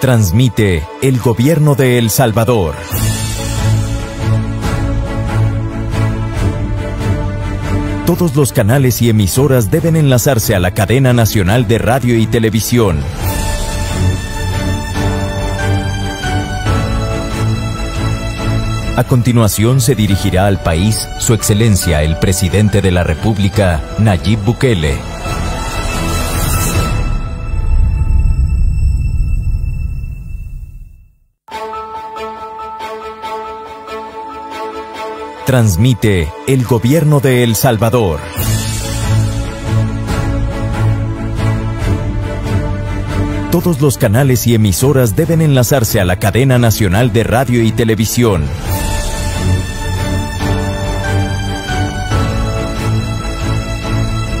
Transmite el gobierno de El Salvador. Todos los canales y emisoras deben enlazarse a la cadena nacional de radio y televisión. A continuación se dirigirá al país Su Excelencia el Presidente de la República, Nayib Bukele. Transmite el gobierno de El Salvador. Todos los canales y emisoras deben enlazarse a la cadena nacional de radio y televisión.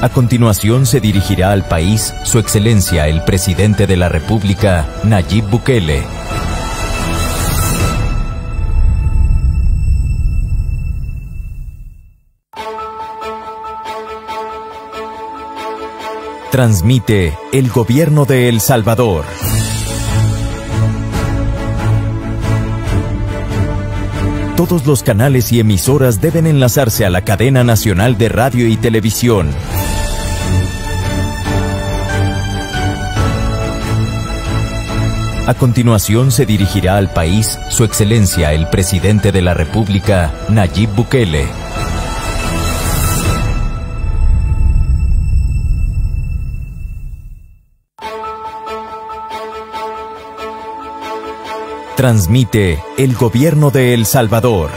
A continuación se dirigirá al país Su Excelencia el Presidente de la República, Nayib Bukele. Transmite el gobierno de El Salvador. Todos los canales y emisoras deben enlazarse a la cadena nacional de radio y televisión. A continuación se dirigirá al país Su Excelencia el Presidente de la República, Nayib Bukele. Transmite el gobierno de El Salvador.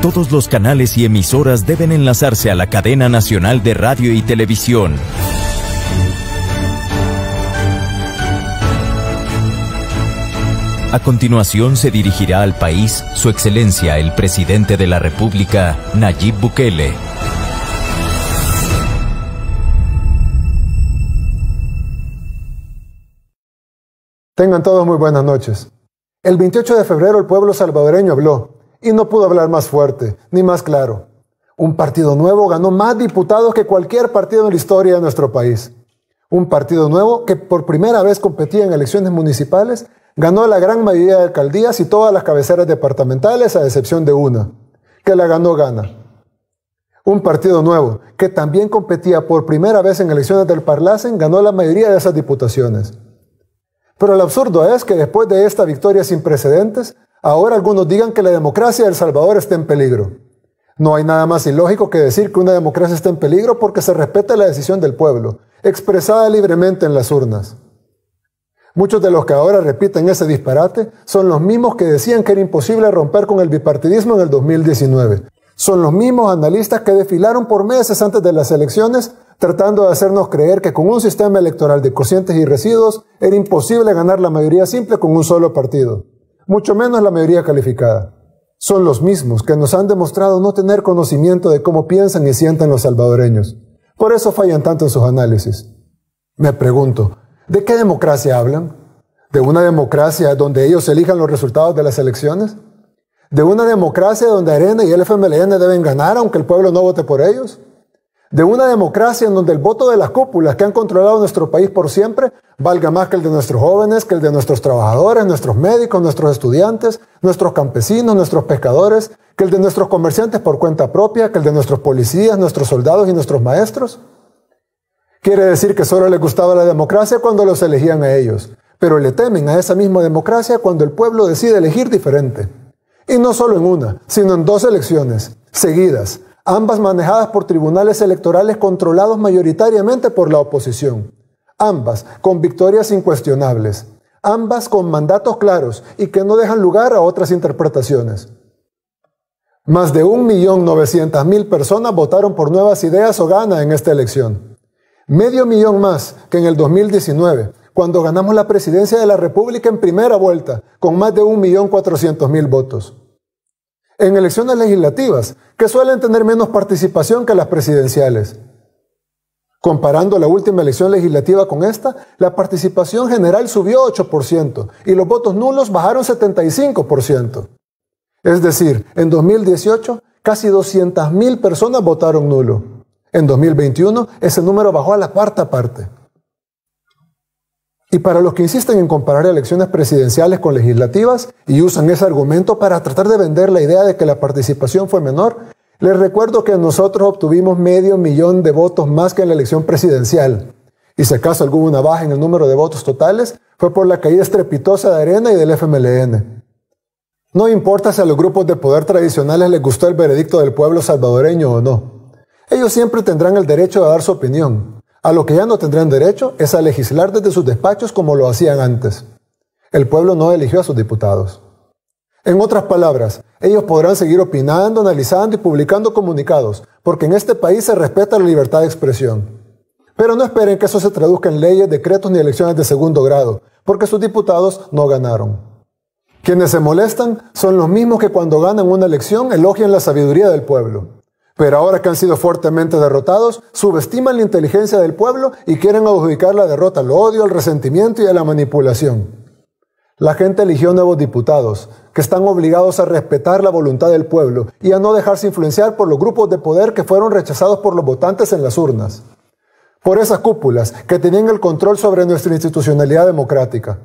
Todos los canales y emisoras deben enlazarse a la cadena nacional de radio y televisión. A continuación se dirigirá al país Su Excelencia el Presidente de la República, Nayib Bukele. Tengan todos muy buenas noches. El 28 de febrero el pueblo salvadoreño habló y no pudo hablar más fuerte ni más claro. Un partido nuevo ganó más diputados que cualquier partido en la historia de nuestro país. Un partido nuevo que por primera vez competía en elecciones municipales ganó la gran mayoría de alcaldías y todas las cabeceras departamentales a excepción de una, que la ganó Gana. Un partido nuevo que también competía por primera vez en elecciones del Parlacen ganó la mayoría de esas diputaciones. Pero el absurdo es que después de esta victoria sin precedentes, ahora algunos digan que la democracia de El Salvador está en peligro. No hay nada más ilógico que decir que una democracia está en peligro porque se respeta la decisión del pueblo, expresada libremente en las urnas. Muchos de los que ahora repiten ese disparate son los mismos que decían que era imposible romper con el bipartidismo en el 2019. Son los mismos analistas que desfilaron por meses antes de las elecciones tratando de hacernos creer que con un sistema electoral de cocientes y residuos era imposible ganar la mayoría simple con un solo partido, mucho menos la mayoría calificada. Son los mismos que nos han demostrado no tener conocimiento de cómo piensan y sienten los salvadoreños. Por eso fallan tanto en sus análisis. Me pregunto, ¿de qué democracia hablan? ¿De una democracia donde ellos elijan los resultados de las elecciones? ¿De una democracia donde Arena y el FMLN deben ganar aunque el pueblo no vote por ellos? De una democracia en donde el voto de las cúpulas que han controlado nuestro país por siempre valga más que el de nuestros jóvenes, que el de nuestros trabajadores, nuestros médicos, nuestros estudiantes, nuestros campesinos, nuestros pescadores, que el de nuestros comerciantes por cuenta propia, que el de nuestros policías, nuestros soldados y nuestros maestros. Quiere decir que solo les gustaba la democracia cuando los elegían a ellos, pero le temen a esa misma democracia cuando el pueblo decide elegir diferente. Y no solo en una, sino en dos elecciones seguidas, ambas manejadas por tribunales electorales controlados mayoritariamente por la oposición, ambas con victorias incuestionables, ambas con mandatos claros y que no dejan lugar a otras interpretaciones. Más de 1.900.000 personas votaron por nuevas ideas o gana en esta elección. Medio millón más que en el 2019, cuando ganamos la presidencia de la República en primera vuelta, con más de 1.400.000 votos en elecciones legislativas, que suelen tener menos participación que las presidenciales. Comparando la última elección legislativa con esta, la participación general subió 8% y los votos nulos bajaron 75%. Es decir, en 2018, casi 200.000 personas votaron nulo. En 2021 ese número bajó a la cuarta parte. Y para los que insisten en comparar elecciones presidenciales con legislativas y usan ese argumento para tratar de vender la idea de que la participación fue menor, les recuerdo que nosotros obtuvimos medio millón de votos más que en la elección presidencial. Y si acaso hubo una baja en el número de votos totales, fue por la caída estrepitosa de Arena y del FMLN. No importa si a los grupos de poder tradicionales les gustó el veredicto del pueblo salvadoreño o no. Ellos siempre tendrán el derecho a dar su opinión, a lo que ya no tendrán derecho es a legislar desde sus despachos como lo hacían antes. El pueblo no eligió a sus diputados. En otras palabras, ellos podrán seguir opinando, analizando y publicando comunicados, porque en este país se respeta la libertad de expresión. Pero no esperen que eso se traduzca en leyes, decretos ni elecciones de segundo grado, porque sus diputados no ganaron. Quienes se molestan son los mismos que cuando ganan una elección elogian la sabiduría del pueblo. Pero ahora que han sido fuertemente derrotados, subestiman la inteligencia del pueblo y quieren adjudicar la derrota al odio, al resentimiento y a la manipulación. La gente eligió nuevos diputados, que están obligados a respetar la voluntad del pueblo y a no dejarse influenciar por los grupos de poder que fueron rechazados por los votantes en las urnas. Por esas cúpulas que tenían el control sobre nuestra institucionalidad democrática.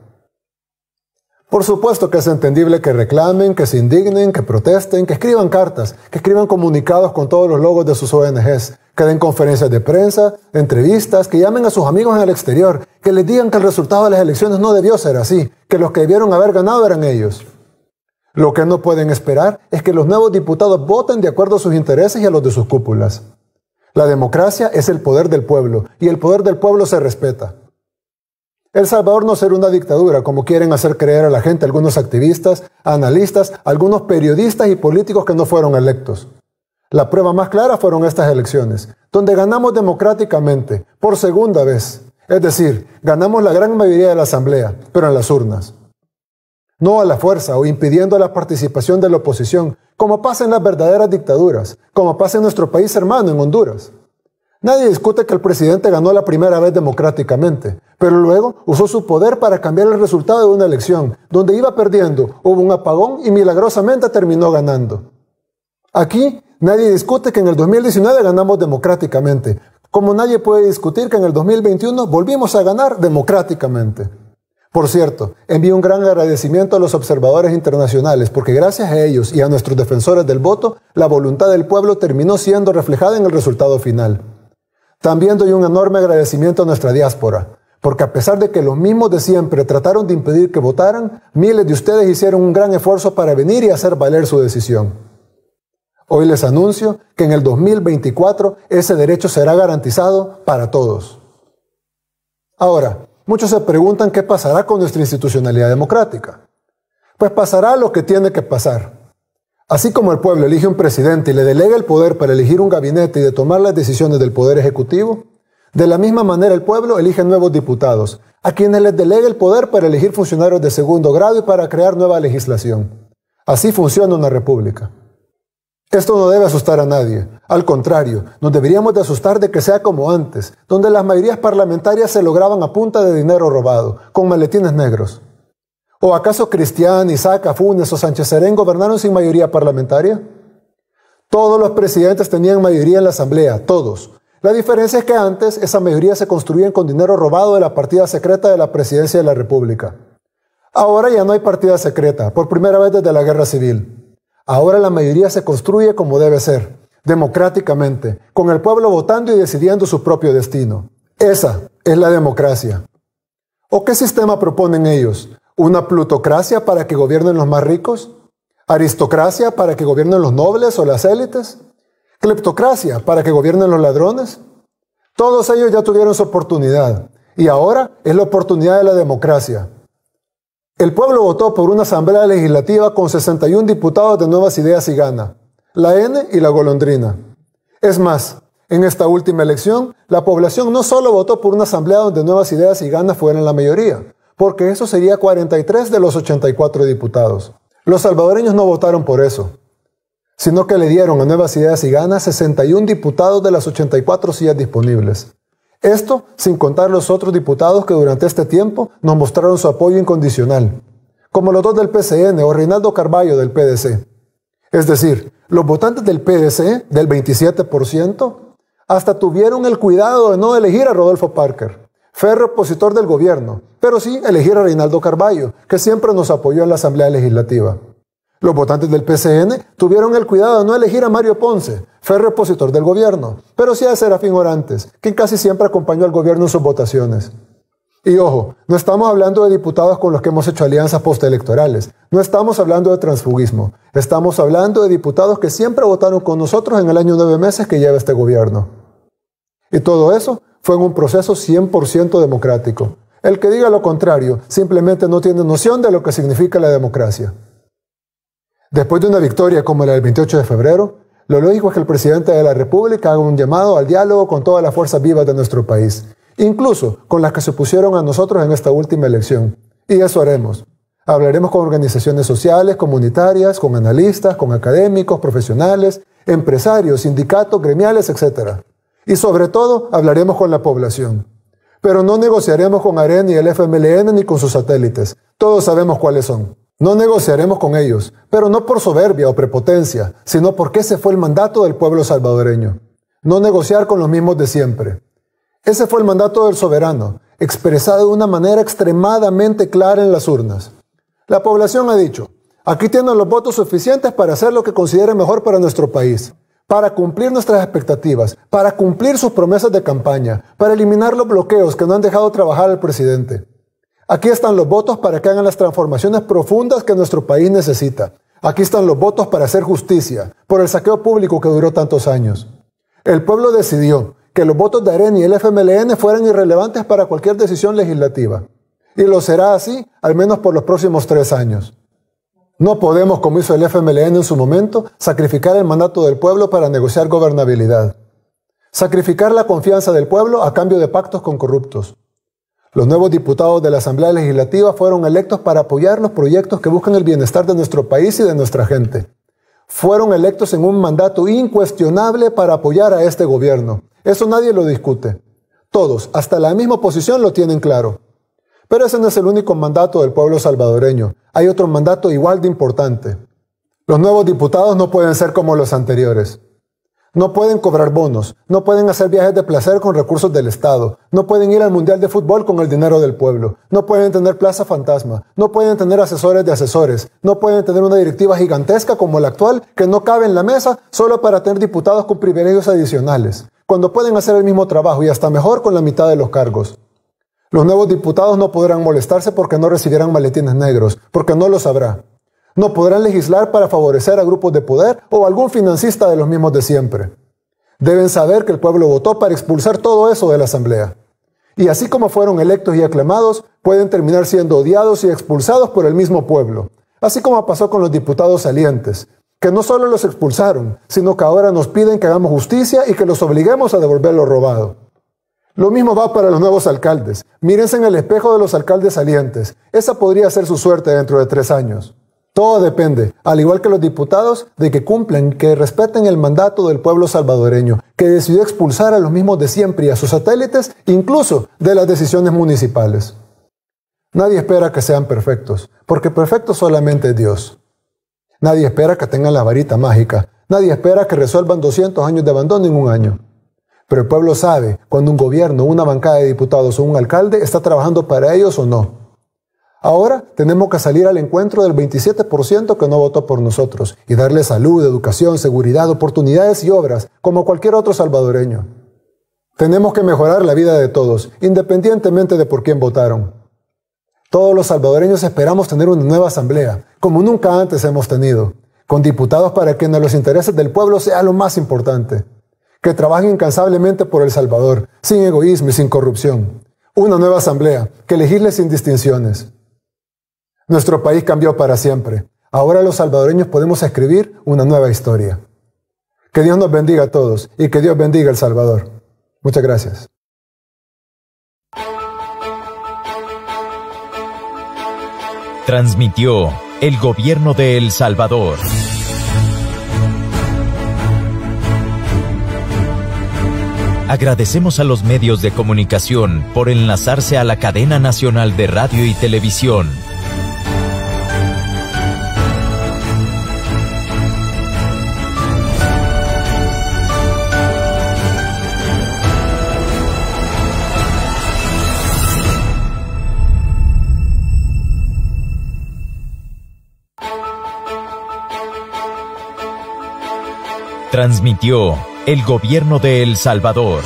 Por supuesto que es entendible que reclamen, que se indignen, que protesten, que escriban cartas, que escriban comunicados con todos los logos de sus ONGs, que den conferencias de prensa, entrevistas, que llamen a sus amigos en el exterior, que les digan que el resultado de las elecciones no debió ser así, que los que debieron haber ganado eran ellos. Lo que no pueden esperar es que los nuevos diputados voten de acuerdo a sus intereses y a los de sus cúpulas. La democracia es el poder del pueblo y el poder del pueblo se respeta. El Salvador no será una dictadura, como quieren hacer creer a la gente algunos activistas, analistas, algunos periodistas y políticos que no fueron electos. La prueba más clara fueron estas elecciones, donde ganamos democráticamente, por segunda vez. Es decir, ganamos la gran mayoría de la Asamblea, pero en las urnas. No a la fuerza o impidiendo la participación de la oposición, como pasa en las verdaderas dictaduras, como pasa en nuestro país hermano, en Honduras. Nadie discute que el presidente ganó la primera vez democráticamente, pero luego usó su poder para cambiar el resultado de una elección, donde iba perdiendo, hubo un apagón y milagrosamente terminó ganando. Aquí nadie discute que en el 2019 ganamos democráticamente, como nadie puede discutir que en el 2021 volvimos a ganar democráticamente. Por cierto, envío un gran agradecimiento a los observadores internacionales, porque gracias a ellos y a nuestros defensores del voto, la voluntad del pueblo terminó siendo reflejada en el resultado final. También doy un enorme agradecimiento a nuestra diáspora, porque a pesar de que los mismos de siempre trataron de impedir que votaran, miles de ustedes hicieron un gran esfuerzo para venir y hacer valer su decisión. Hoy les anuncio que en el 2024 ese derecho será garantizado para todos. Ahora, muchos se preguntan qué pasará con nuestra institucionalidad democrática. Pues pasará lo que tiene que pasar. Así como el pueblo elige un presidente y le delega el poder para elegir un gabinete y de tomar las decisiones del poder ejecutivo, de la misma manera el pueblo elige nuevos diputados, a quienes les delega el poder para elegir funcionarios de segundo grado y para crear nueva legislación. Así funciona una república. Esto no debe asustar a nadie. Al contrario, nos deberíamos de asustar de que sea como antes, donde las mayorías parlamentarias se lograban a punta de dinero robado, con maletines negros. ¿O acaso Cristian, Isaac, Funes o Sánchez Serén gobernaron sin mayoría parlamentaria? Todos los presidentes tenían mayoría en la Asamblea, todos. La diferencia es que antes esa mayoría se construía con dinero robado de la partida secreta de la presidencia de la República. Ahora ya no hay partida secreta, por primera vez desde la Guerra Civil. Ahora la mayoría se construye como debe ser, democráticamente, con el pueblo votando y decidiendo su propio destino. Esa es la democracia. ¿O qué sistema proponen ellos? ¿Una plutocracia para que gobiernen los más ricos? ¿Aristocracia para que gobiernen los nobles o las élites? ¿Cleptocracia para que gobiernen los ladrones? Todos ellos ya tuvieron su oportunidad y ahora es la oportunidad de la democracia. El pueblo votó por una asamblea legislativa con 61 diputados de nuevas ideas y gana, la N y la golondrina. Es más, en esta última elección, la población no solo votó por una asamblea donde nuevas ideas y gana fueran la mayoría, porque eso sería 43 de los 84 diputados. Los salvadoreños no votaron por eso, sino que le dieron a Nuevas Ideas y Ganas 61 diputados de las 84 sillas disponibles. Esto sin contar los otros diputados que durante este tiempo nos mostraron su apoyo incondicional, como los dos del PCN o Reinaldo Carballo del PDC. Es decir, los votantes del PDC, del 27%, hasta tuvieron el cuidado de no elegir a Rodolfo Parker, férreo opositor del gobierno, pero sí elegir a Reinaldo Carballo, que siempre nos apoyó en la Asamblea Legislativa. Los votantes del PCN tuvieron el cuidado de no elegir a Mario Ponce, férreo opositor del gobierno, pero sí a Serafín Orantes, quien casi siempre acompañó al gobierno en sus votaciones. Y ojo, no estamos hablando de diputados con los que hemos hecho alianzas postelectorales, no estamos hablando de transfugismo, estamos hablando de diputados que siempre votaron con nosotros en el año nueve meses que lleva este gobierno. Y todo eso fue en un proceso 100% democrático. El que diga lo contrario simplemente no tiene noción de lo que significa la democracia. Después de una victoria como la del 28 de febrero, lo lógico es que el presidente de la República haga un llamado al diálogo con todas las fuerzas vivas de nuestro país, incluso con las que se opusieron a nosotros en esta última elección. Y eso haremos. Hablaremos con organizaciones sociales, comunitarias, con analistas, con académicos, profesionales, empresarios, sindicatos, gremiales, etc. Y sobre todo, hablaremos con la población. Pero no negociaremos con AREN ni el FMLN ni con sus satélites. Todos sabemos cuáles son. No negociaremos con ellos, pero no por soberbia o prepotencia, sino porque ese fue el mandato del pueblo salvadoreño. No negociar con los mismos de siempre. Ese fue el mandato del soberano, expresado de una manera extremadamente clara en las urnas. La población ha dicho, aquí tienen los votos suficientes para hacer lo que considere mejor para nuestro país, para cumplir nuestras expectativas, para cumplir sus promesas de campaña, para eliminar los bloqueos que no han dejado trabajar al presidente. Aquí están los votos para que hagan las transformaciones profundas que nuestro país necesita. Aquí están los votos para hacer justicia por el saqueo público que duró tantos años. El pueblo decidió que los votos de AREN y el FMLN fueran irrelevantes para cualquier decisión legislativa. Y lo será así al menos por los próximos tres años. No podemos, como hizo el FMLN en su momento, sacrificar el mandato del pueblo para negociar gobernabilidad. Sacrificar la confianza del pueblo a cambio de pactos con corruptos. Los nuevos diputados de la Asamblea Legislativa fueron electos para apoyar los proyectos que buscan el bienestar de nuestro país y de nuestra gente. Fueron electos en un mandato incuestionable para apoyar a este gobierno. Eso nadie lo discute. Todos, hasta la misma oposición, lo tienen claro. Pero ese no es el único mandato del pueblo salvadoreño. Hay otro mandato igual de importante. Los nuevos diputados no pueden ser como los anteriores. No pueden cobrar bonos, no pueden hacer viajes de placer con recursos del Estado, no pueden ir al Mundial de Fútbol con el dinero del pueblo, no pueden tener plaza fantasma, no pueden tener asesores de asesores, no pueden tener una directiva gigantesca como la actual que no cabe en la mesa solo para tener diputados con privilegios adicionales, cuando pueden hacer el mismo trabajo y hasta mejor con la mitad de los cargos. Los nuevos diputados no podrán molestarse porque no recibirán maletines negros, porque no lo sabrá. No podrán legislar para favorecer a grupos de poder o algún financista de los mismos de siempre. Deben saber que el pueblo votó para expulsar todo eso de la Asamblea. Y así como fueron electos y aclamados, pueden terminar siendo odiados y expulsados por el mismo pueblo. Así como pasó con los diputados salientes, que no solo los expulsaron, sino que ahora nos piden que hagamos justicia y que los obliguemos a devolver lo robado. Lo mismo va para los nuevos alcaldes. Mírense en el espejo de los alcaldes salientes. Esa podría ser su suerte dentro de tres años. Todo depende, al igual que los diputados, de que cumplan, que respeten el mandato del pueblo salvadoreño, que decidió expulsar a los mismos de siempre y a sus satélites, incluso de las decisiones municipales. Nadie espera que sean perfectos, porque perfecto solamente es Dios. Nadie espera que tengan la varita mágica. Nadie espera que resuelvan 200 años de abandono en un año. Pero el pueblo sabe cuando un gobierno, una bancada de diputados o un alcalde está trabajando para ellos o no. Ahora tenemos que salir al encuentro del 27% que no votó por nosotros y darle salud, educación, seguridad, oportunidades y obras como cualquier otro salvadoreño. Tenemos que mejorar la vida de todos, independientemente de por quién votaron. Todos los salvadoreños esperamos tener una nueva asamblea, como nunca antes hemos tenido, con diputados para que los intereses del pueblo sea lo más importante, que trabajen incansablemente por El Salvador, sin egoísmo y sin corrupción. Una nueva asamblea, que legisle sin distinciones. Nuestro país cambió para siempre. Ahora los salvadoreños podemos escribir una nueva historia. Que Dios nos bendiga a todos y que Dios bendiga a El Salvador. Muchas gracias. Transmitió el gobierno de El Salvador. Agradecemos a los medios de comunicación por enlazarse a la cadena nacional de radio y televisión. Transmitió el gobierno de El Salvador.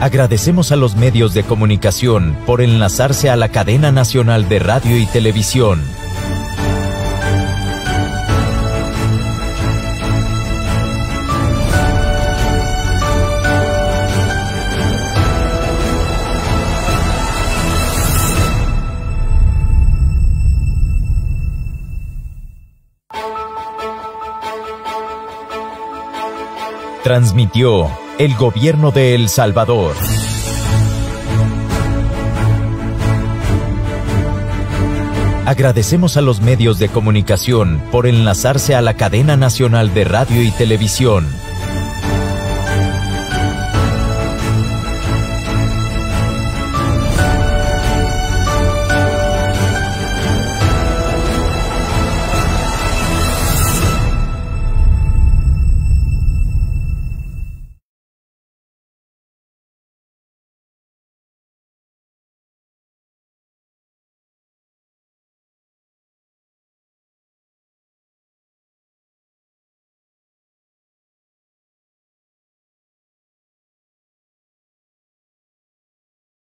Agradecemos a los medios de comunicación por enlazarse a la cadena nacional de radio y televisión. Transmitió el gobierno de El Salvador. Agradecemos a los medios de comunicación por enlazarse a la cadena nacional de radio y televisión